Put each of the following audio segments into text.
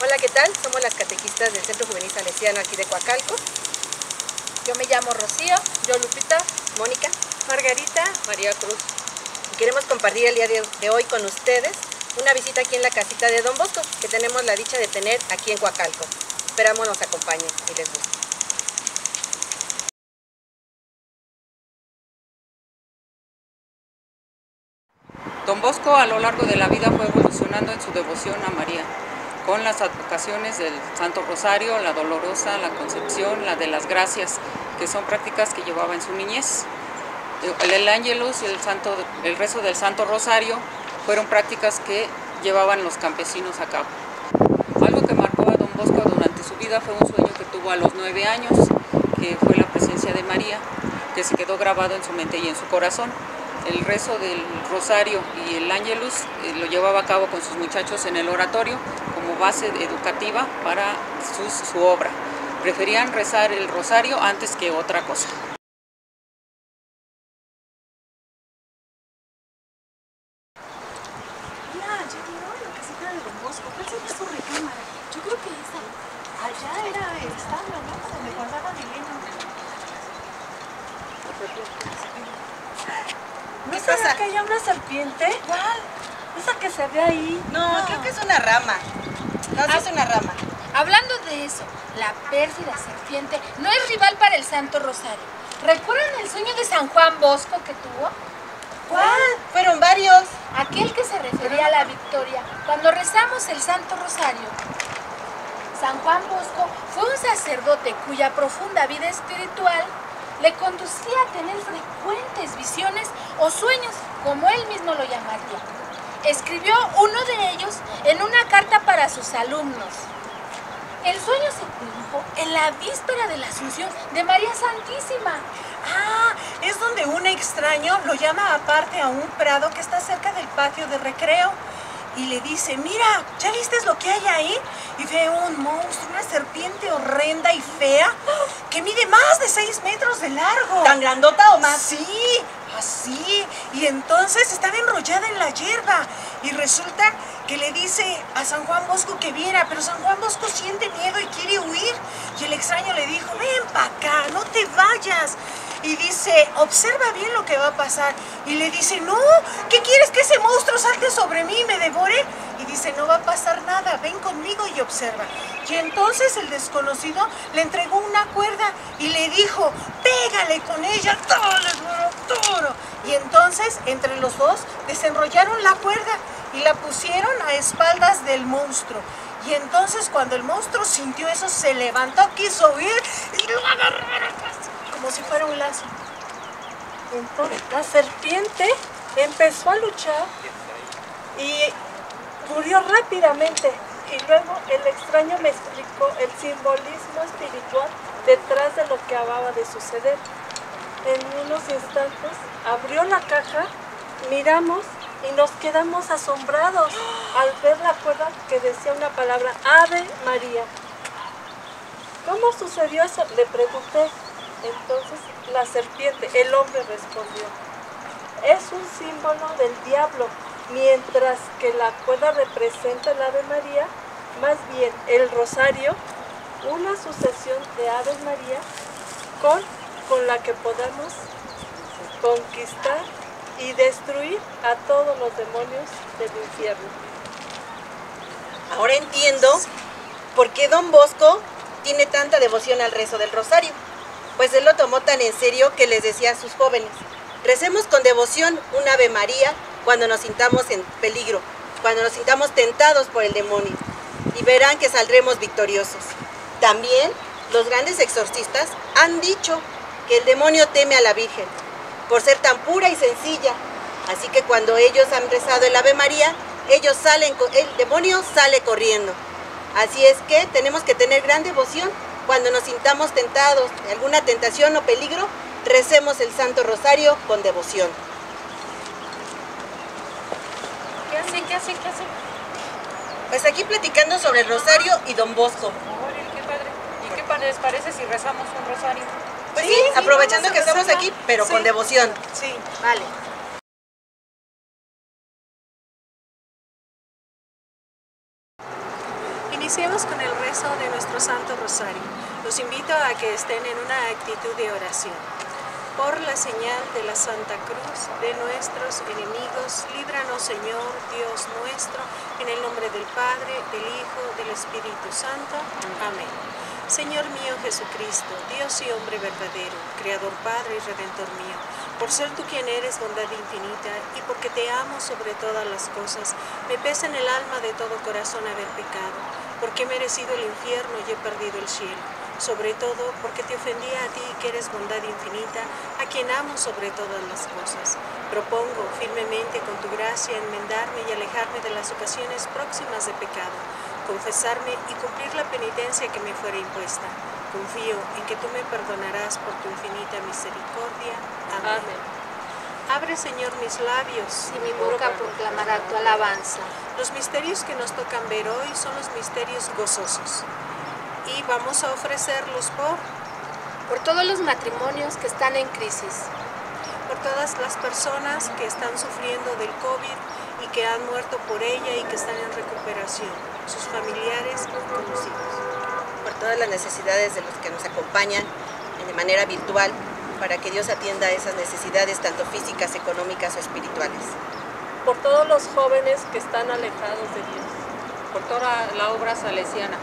Hola, ¿qué tal? Somos las catequistas del Centro Juvenil Salesiano aquí de Coacalco. Yo me llamo Rocío, yo Lupita, Mónica Margarita. María Cruz. Y queremos compartir el día de, hoy con ustedes una visita aquí en la casita de Don Bosco que tenemos la dicha de tener aquí en Coacalco. Esperamos nos acompañen y les guste. Don Bosco a lo largo de la vida fue evolucionando en su devoción a María, con las advocaciones del Santo Rosario, la Dolorosa, la Concepción, la de las Gracias, que son prácticas que llevaba en su niñez. El, el Ángelus el, Santo, el rezo del Santo Rosario fueron prácticas que llevaban los campesinos a cabo. Algo que marcó a Don Bosco durante su vida fue un sueño que tuvo a los nueve años, que fue la presencia de María, que se quedó grabado en su mente y en su corazón el rezo del rosario y el ángelus eh, lo llevaba a cabo con sus muchachos en el oratorio como base educativa para su obra. Preferían rezar el rosario antes que otra cosa. Mira, ya vieron la casita de Don Bosco. ¿Cuál sería su recámara? Yo creo que esa. Allá era el establo, ¿no? Donde guardaban el heno. ¿No ¿Qué será pasa? que haya una serpiente? ¿Cuál? Esa que se ve ahí. No, creo que es una rama. No, sí es una rama. Hablando de eso, la pérfida serpiente no es rival para el Santo Rosario. ¿Recuerdan el sueño de San Juan Bosco que tuvo? ¿Cuál? Fueron varios. Aquel que se refería a la victoria cuando rezamos el Santo Rosario. San Juan Bosco fue un sacerdote cuya profunda vida espiritual le conducía a tener frecuentes visiones o sueños, como él mismo lo llamaría. Escribió uno de ellos en una carta para sus alumnos. El sueño se produjo en la víspera de la Asunción de María Santísima. Ah, es donde un extraño lo llama aparte a un prado que está cerca del patio de recreo y le dice, mira, ¿ya viste lo que hay ahí? Y ve un monstruo, una serpiente horrenda y fea que mide más de 6 metros de largo. ¿Tan grandota o más? Sí, así. Y entonces estaba enrollada en la hierba. Y resulta que le dice a San Juan Bosco que viera, pero San Juan Bosco siente miedo y quiere huir. Y el extraño le dijo, ven para acá, no te vayas. Y dice, observa bien lo que va a pasar. Y le dice, no, ¿qué quieres que ese monstruo salte sobre mí y me devore? Y dice, no va a pasar nada, ven conmigo y observa. Y entonces el desconocido le entregó una cuerda y le dijo, pégale con ella, duro, duro. Y entonces entre los dos desenrollaron la cuerda y la pusieron a espaldas del monstruo. Y entonces cuando el monstruo sintió eso, se levantó, quiso huir y lo agarraron como si fuera un lazo. Entonces la serpiente empezó a luchar y murió rápidamente. Y luego el extraño me explicó el simbolismo espiritual detrás de lo que acababa de suceder. En unos instantes abrió la caja, miramos y nos quedamos asombrados al ver la cuerda que decía una palabra, Ave María. ¿Cómo sucedió eso? Le pregunté. Entonces la serpiente, el hombre respondió, es un símbolo del diablo, mientras que la cuerda representa el Ave María, más bien el rosario, una sucesión de Aves María con, con la que podamos conquistar y destruir a todos los demonios del infierno. Ahora entiendo por qué Don Bosco tiene tanta devoción al rezo del rosario. Pues él lo tomó tan en serio que les decía a sus jóvenes, recemos con devoción un Ave María cuando nos sintamos en peligro, cuando nos sintamos tentados por el demonio, y verán que saldremos victoriosos. También los grandes exorcistas han dicho que el demonio teme a la Virgen, por ser tan pura y sencilla. Así que cuando ellos han rezado el Ave María, ellos salen, el demonio sale corriendo. Así es que tenemos que tener gran devoción. Cuando nos sintamos tentados de alguna tentación o peligro, recemos el Santo Rosario con devoción. ¿Qué hacen? ¿Qué hacen? ¿Qué hacen? Pues aquí platicando sobre el rosario y Don Bosco. Órale, qué padre. ¿Y qué les parece si rezamos un rosario? Pues Sí, sí, sí, aprovechando que estamos aquí, pero Sí. con devoción. Sí. Vale. Iniciemos con el rezo de nuestro Santo Rosario. Los invito a que estén en una actitud de oración. Por la señal de la Santa Cruz de nuestros enemigos, líbranos Señor Dios nuestro, en el nombre del Padre, del Hijo, del Espíritu Santo. Amén. Señor mío Jesucristo, Dios y hombre verdadero, Creador Padre y Redentor mío, por ser tú quien eres bondad infinita y porque te amo sobre todas las cosas, me pesa en el alma de todo corazón haber pecado, porque he merecido el infierno y he perdido el cielo. Sobre todo porque te ofendí a ti que eres bondad infinita, a quien amo sobre todas las cosas. Propongo firmemente con tu gracia enmendarme y alejarme de las ocasiones próximas de pecado, confesarme y cumplir la penitencia que me fuera impuesta. Confío en que tú me perdonarás por tu infinita misericordia. Amén. Amén. Abre, Señor, mis labios. Y mi boca proclamará tu alabanza. Los misterios que nos tocan ver hoy son los misterios gozosos. Y vamos a ofrecerlos por, Por todos los matrimonios que están en crisis. por todas las personas que están sufriendo del COVID y que han muerto por ella y que están en recuperación, sus familiares y conocidos. por todas las necesidades de los que nos acompañan de manera virtual, para que Dios atienda esas necesidades tanto físicas, económicas o espirituales. por todos los jóvenes que están alejados de Dios. Por toda la obra salesiana.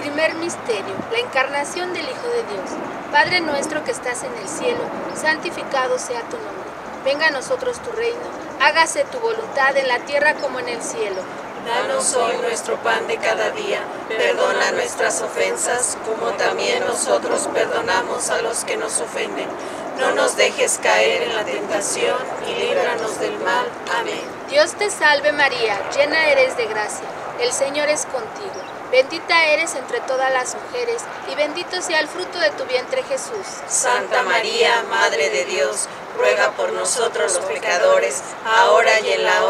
Primer misterio, la encarnación del Hijo de Dios. Padre nuestro que estás en el cielo, santificado sea tu nombre. Venga a nosotros tu reino, hágase tu voluntad en la tierra como en el cielo. Danos hoy nuestro pan de cada día. Perdona nuestras ofensas, como también nosotros perdonamos a los que nos ofenden. No nos dejes caer en la tentación y líbranos del mal. Amén. Dios te salve María, llena eres de gracia, el Señor es contigo. Bendita eres entre todas las mujeres, y bendito sea el fruto de tu vientre Jesús. Santa María, Madre de Dios, ruega por nosotros los pecadores, ahora y en la hora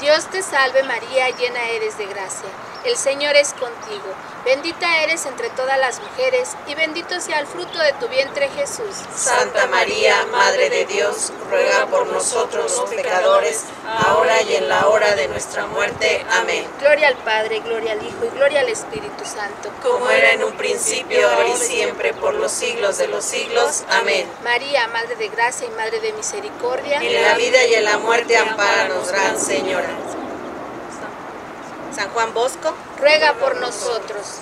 Dios te salve María, llena eres de gracia. El Señor es contigo. Bendita eres entre todas las mujeres, y bendito sea el fruto de tu vientre Jesús. Santa María, Madre de Dios, ruega por nosotros los pecadores, ahora y en la hora de nuestra muerte. Amén. Gloria al Padre, gloria al Hijo y gloria al Espíritu Santo. Como era en un principio, ahora y siempre, por los siglos de los siglos. Amén. María, Madre de Gracia y Madre de Misericordia. En la vida y en la muerte, ampáranos, Gran Señora. San Juan Bosco, ruega por nosotros.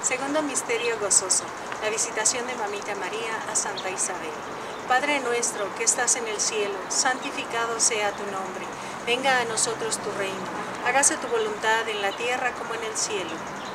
Segundo misterio gozoso, la visitación de Mamita María a Santa Isabel. Padre nuestro que estás en el cielo, santificado sea tu nombre. Venga a nosotros tu reino. Hágase tu voluntad en la tierra como en el cielo.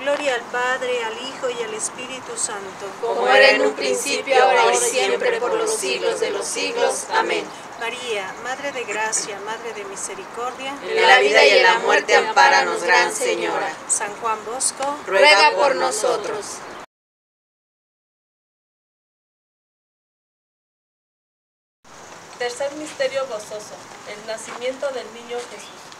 Gloria al Padre, al Hijo y al Espíritu Santo. Como era en un principio, ahora y siempre, por los siglos de los siglos. Amén. María, Madre de Gracia, Madre de Misericordia. En la vida y en la muerte, ampáranos, Gran Señora. San Juan Bosco. Ruega por nosotros. Tercer misterio gozoso, el nacimiento del niño Jesús.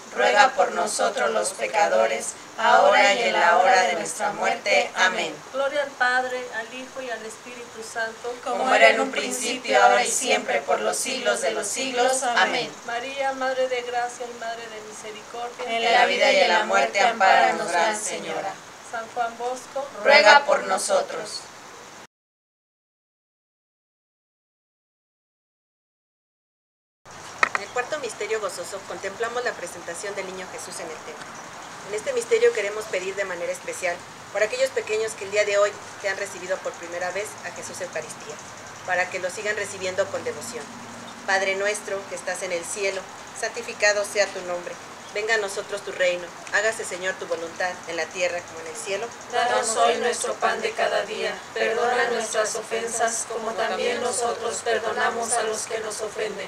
ruega por nosotros los pecadores, ahora y en la hora de nuestra muerte. Amén. Gloria al Padre, al Hijo y al Espíritu Santo, Como era en un principio, ahora y siempre, por los siglos de los siglos. Amén. María, Madre de Gracia y Madre de Misericordia, En la vida y en la muerte, ampáranos, Gran Señora. San Juan Bosco, Ruega por nosotros. Misterio gozoso contemplamos la presentación del niño Jesús en el templo. En este misterio queremos pedir de manera especial por aquellos pequeños que el día de hoy que han recibido por primera vez a Jesús Eucaristía, para que lo sigan recibiendo con devoción. Padre nuestro que estás en el cielo, santificado sea tu nombre. Venga a nosotros tu reino. Hágase, Señor, tu voluntad en la tierra como en el cielo. Danos hoy nuestro pan de cada día. Perdona nuestras ofensas, como también nosotros perdonamos a los que nos ofenden.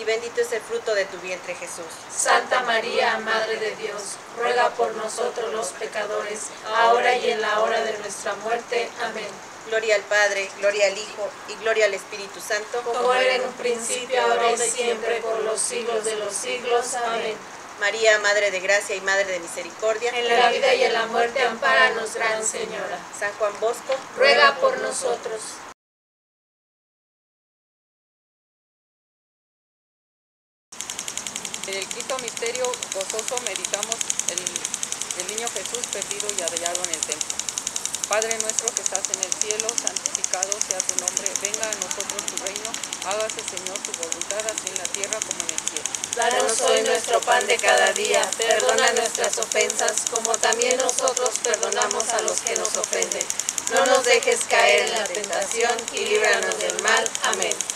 y bendito es el fruto de tu vientre Jesús. Santa María, Madre de Dios, ruega por nosotros los pecadores, ahora y en la hora de nuestra muerte. Amén. Gloria al Padre, gloria al Hijo y gloria al Espíritu Santo. Como era en un principio, ahora y siempre, por los siglos de los siglos. Amén. María, Madre de Gracia y Madre de Misericordia. En la vida y en la muerte, ampáranos, Gran Señora. San Juan Bosco, Ruega por nosotros. Misterio gozoso meditamos el, el niño Jesús perdido y hallado en el templo. Padre nuestro que estás en el cielo, santificado sea tu nombre, venga a nosotros tu reino, hágase Señor tu voluntad, así en la tierra como en el cielo. Danos hoy nuestro pan de cada día, perdona nuestras ofensas, como también nosotros perdonamos a los que nos ofenden. No nos dejes caer en la tentación y líbranos del mal. Amén.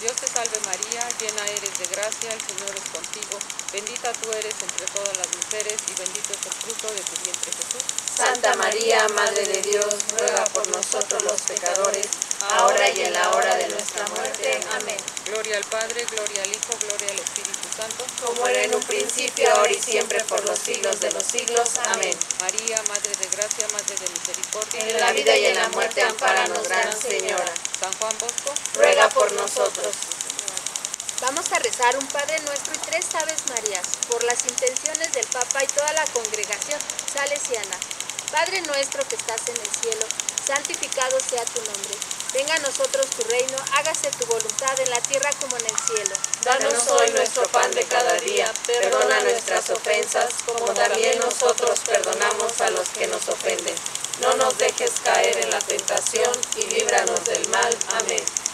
Dios te salve María, llena eres de gracia, el Señor es contigo, bendita tú eres entre todas las mujeres y bendito es el fruto de tu vientre Jesús. Santa María, Madre de Dios, ruega por nosotros los pecadores, ahora y en la hora de nuestra muerte. Amén. Gloria al Padre, gloria al Hijo, gloria al Espíritu Santo. Como era en un principio, ahora y siempre, por los siglos de los siglos. Amén. María, Madre de gracia, Madre de misericordia. En la vida y en la muerte, ampáranos, Gran Señora. San Juan Bosco, Ruega por nosotros. Vamos a rezar un Padre Nuestro y tres Aves Marías por las intenciones del Papa y toda la congregación salesiana. Padre nuestro que estás en el cielo, santificado sea tu nombre. Venga a nosotros tu reino, hágase tu voluntad en la tierra como en el cielo. Danos hoy nuestro pan de cada día, perdona nuestras ofensas, como también nosotros perdonamos a los que nos ofenden. No nos dejes caer en la tentación y líbranos del mal. Amén.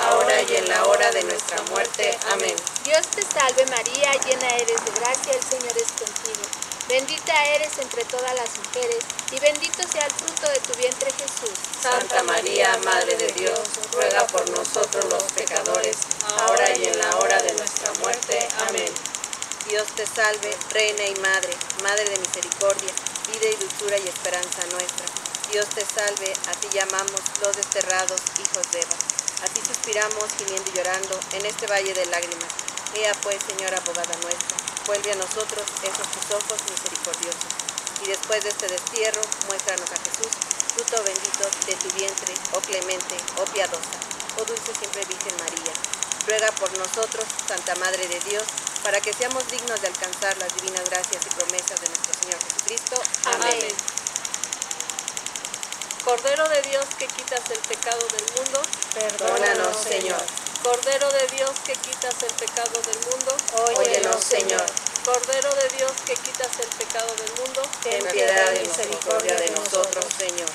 ahora y en la hora de nuestra muerte. Amén. Dios te salve María, llena eres de gracia, el Señor es contigo. Bendita eres entre todas las mujeres y bendito sea el fruto de tu vientre Jesús. Santa María, Madre de Dios, ruega por nosotros los pecadores, ahora y en la hora de nuestra muerte. Amén. Dios te salve, Reina y Madre, Madre de misericordia, vida y dulzura y esperanza nuestra. Dios te salve, a ti llamamos los desterrados hijos de Eva. A ti suspiramos, gimiendo y llorando, en este valle de lágrimas. Ea pues, Señora abogada nuestra, vuelve a nosotros esos tus ojos misericordiosos. Y después de este destierro, muéstranos a Jesús, fruto bendito de tu vientre, oh clemente, oh piadosa, oh dulce siempre Virgen María. Ruega por nosotros, Santa Madre de Dios, para que seamos dignos de alcanzar las divinas gracias y promesas de nuestro Señor Jesucristo. Amén. Amén. Cordero de Dios que quitas el pecado del mundo, Perdónanos, Señor. Cordero de Dios que quitas el pecado del mundo, Óyenos, Señor. Cordero de Dios que quitas el pecado del mundo, Ten piedad y misericordia de nosotros, Señor.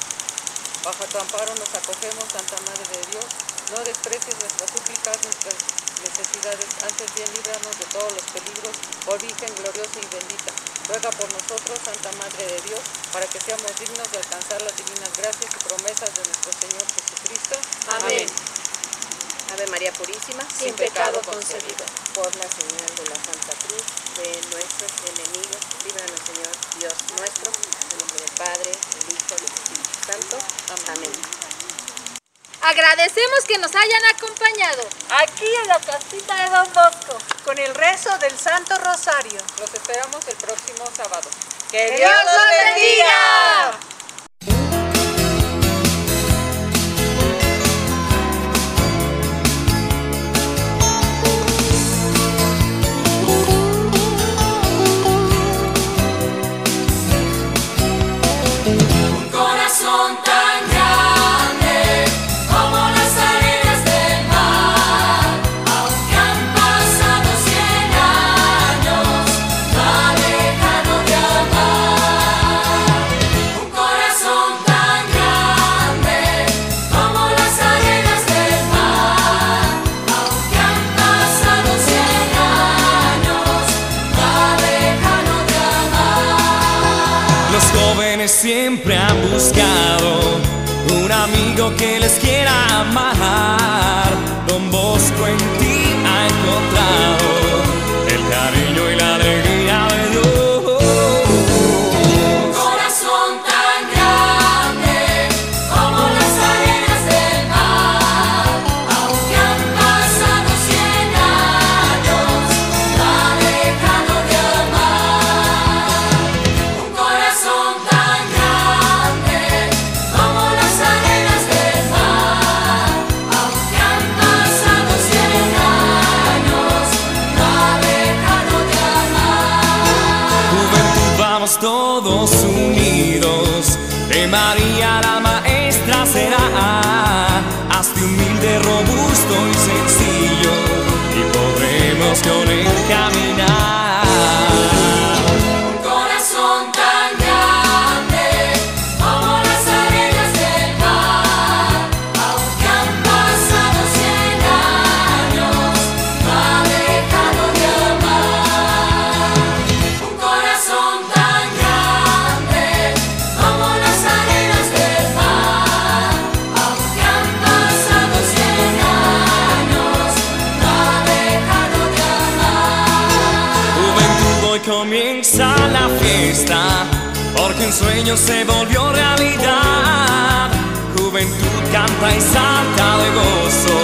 Bajo tu amparo nos acogemos, Santa Madre de Dios. No desprecies nuestras súplicas, nuestras necesidades, antes bien líbranos de todos los peligros, oh Virgen gloriosa y bendita. Ruega por nosotros, Santa Madre de Dios, para que seamos dignos de alcanzar las divinas gracias y promesas de nuestro Señor Jesucristo. Amén. Ave María Purísima, sin pecado concebido. por la señal de la Santa Cruz de nuestros enemigos, líbranos, Señor Dios nuestro, en el nombre del Padre, del Hijo y del Espíritu Santo. Amén. Agradecemos que nos hayan acompañado. Aquí en la casita de Don Bosco, con el rezo del Santo Rosario. Los esperamos el próximo sábado. ¡Que Dios los bendiga! Con él caminar. Sueño se volvió realidad. Juventud canta y salta de gozo,